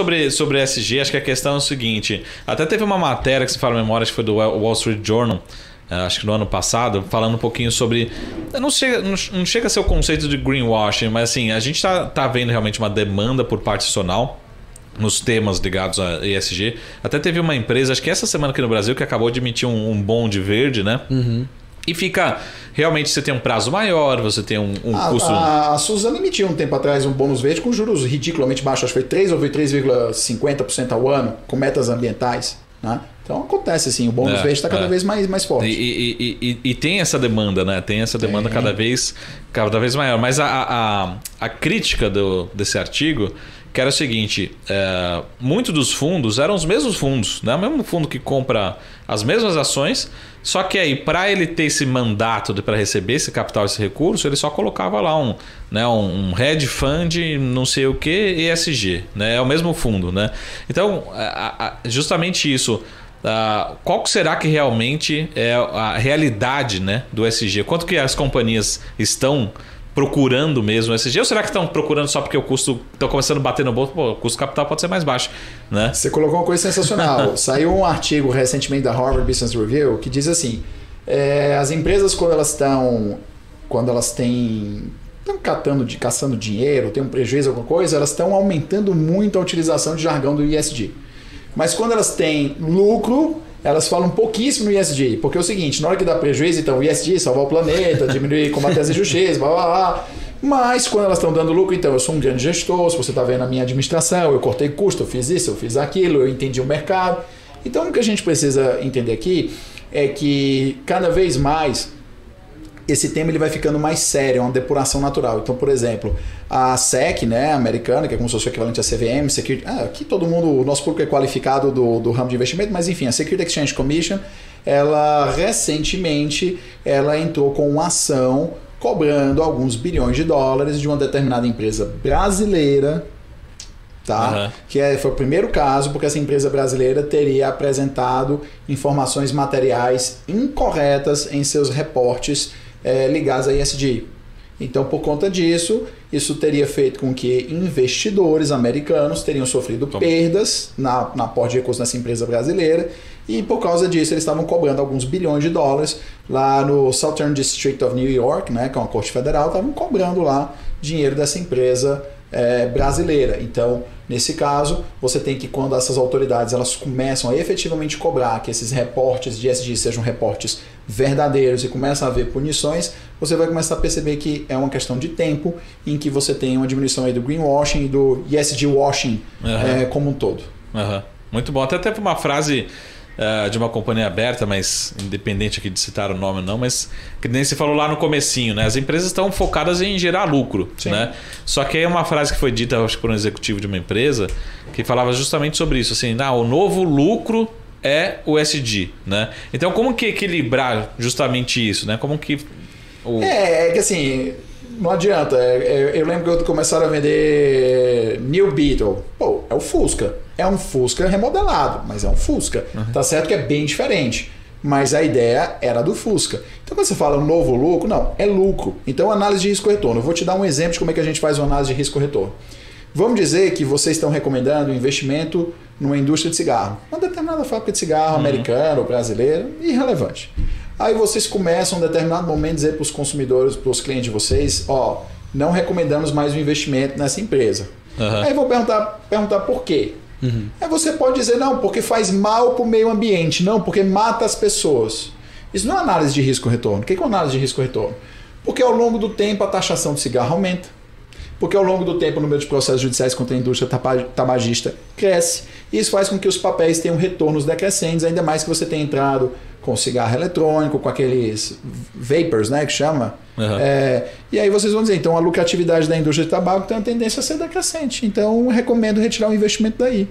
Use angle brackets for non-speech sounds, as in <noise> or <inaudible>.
Sobre, sobre SG, acho que a questão é o seguinte: até teve uma matéria que se fala memória, que foi do Wall Street Journal, eh, acho que no ano passado, falando um pouquinho sobre. Não chega, não chega a ser o conceito de greenwashing, mas assim, a gente está tá vendo realmente uma demanda por parte institucional nos temas ligados a ESG. Até teve uma empresa, acho que essa semana aqui no Brasil, que acabou de emitir um, um bonde verde, né? Uhum. E fica. Realmente você tem um prazo maior, você tem um, um a, custo. A, a Suzana emitiu um tempo atrás um bônus verde com juros ridiculamente baixos, acho que foi 3 ou foi 3,50% ao ano, com metas ambientais. Né? Então acontece assim, o bônus É, verde está cada é. vez mais, mais forte. E, e- e- e- tem essa demanda, né? Tem essa demanda Tem. cada vez, cada vez maior. Mas a, a, a crítica do, desse artigo que era o seguinte: é, muitos dos fundos eram os mesmos fundos, né? O mesmo fundo que compra as mesmas ações, só que aí, para ele ter esse mandato para receber esse capital, esse recurso, ele só colocava lá um, né, um, um hedge fund, não sei o que, ESG, né? É o mesmo fundo, né? Então, justamente isso. Ah, qual será que realmente é a realidade né, do SG? Quanto que as companhias estão procurando mesmo o SG? Ou será que estão procurando só porque o custo estão começando a bater no bolso? Pô, o custo capital pode ser mais baixo, né? Você colocou uma coisa sensacional. <laughs> Saiu um artigo recentemente da Harvard Business Review que diz assim: é, as empresas quando elas estão, quando elas têm estão catando, de, caçando dinheiro, tem um prejuízo alguma coisa, elas estão aumentando muito a utilização de jargão do ISD. Mas quando elas têm lucro, elas falam pouquíssimo no ISD, porque é o seguinte, na hora que dá prejuízo, então o ISD salvar o planeta, <laughs> diminuir, combater as injustiças, blá blá blá. Mas quando elas estão dando lucro, então eu sou um grande gestor, se você está vendo a minha administração, eu cortei custo, eu fiz isso, eu fiz aquilo, eu entendi o mercado. Então o que a gente precisa entender aqui é que cada vez mais esse tema ele vai ficando mais sério, é uma depuração natural. Então, por exemplo, a SEC, né, americana, que é como se fosse o equivalente à CVM, Security, ah, aqui todo mundo, o nosso público é qualificado do, do ramo de investimento, mas enfim, a Security Exchange Commission, ela recentemente ela entrou com uma ação cobrando alguns bilhões de dólares de uma determinada empresa brasileira, tá? Aham. Que é, foi o primeiro caso, porque essa empresa brasileira teria apresentado informações materiais incorretas em seus reportes eh, ligados a ESG. Então, por conta disso, isso teria feito com que investidores americanos teriam sofrido Tom. perdas na, na aporte de recursos nessa empresa brasileira e por causa disso eles estavam cobrando alguns bilhões de dólares lá no Southern District of New York, né, que é uma corte federal, estavam cobrando lá dinheiro dessa empresa eh, brasileira. Então, nesse caso, você tem que quando essas autoridades elas começam a efetivamente cobrar que esses reportes de ESG sejam reportes verdadeiros e começam a haver punições, você vai começar a perceber que é uma questão de tempo em que você tem uma diminuição aí do greenwashing e do ESG washing Aham. eh, como um todo. Aham. Muito bom. Até teve uma frase eh, de uma companhia aberta, mas independente aqui de citar o nome ou não, mas que nem se falou lá no comecinho, né? As empresas estão focadas em gerar lucro, Sim. né? Só que aí é uma frase que foi dita, acho que por um executivo de uma empresa, que falava justamente sobre isso, assim, ah, o novo lucro é o SD, né? Então como que equilibrar justamente isso, né? Como que o... É, é que assim, não adianta. É, é, eu lembro que começaram a vender New Beetle. Pô, é o Fusca. É um Fusca remodelado, mas é um Fusca. Tá certo que é bem diferente. Mas a ideia era do Fusca. Então, quando você fala novo lucro, não, é lucro. Então, análise de risco-retorno. Eu vou te dar um exemplo de como é que a gente faz uma análise de risco-retorno. Vamos dizer que vocês estão recomendando um investimento numa indústria de cigarro. Uma determinada fábrica de cigarro americana ou brasileira, irrelevante. Aí vocês começam, em um determinado momento, a dizer para os consumidores, para os clientes de vocês, ó, não recomendamos mais um investimento nessa empresa. Aham. Aí vou perguntar, perguntar por quê. Aí você pode dizer, não, porque faz mal para o meio ambiente, não, porque mata as pessoas. Isso não é análise de risco-retorno. O que é análise de risco-retorno? Porque ao longo do tempo a taxação do cigarro aumenta. Porque ao longo do tempo o número de processos judiciais contra a indústria tabagista cresce. E isso faz com que os papéis tenham retornos decrescentes, ainda mais que você tenha entrado com cigarro eletrônico, com aqueles vapors, né, que chama. Aham. É, e aí vocês vão dizer, então a lucratividade da indústria de tabaco tem uma tendência a ser decrescente. Então recomendo retirar o investimento daí.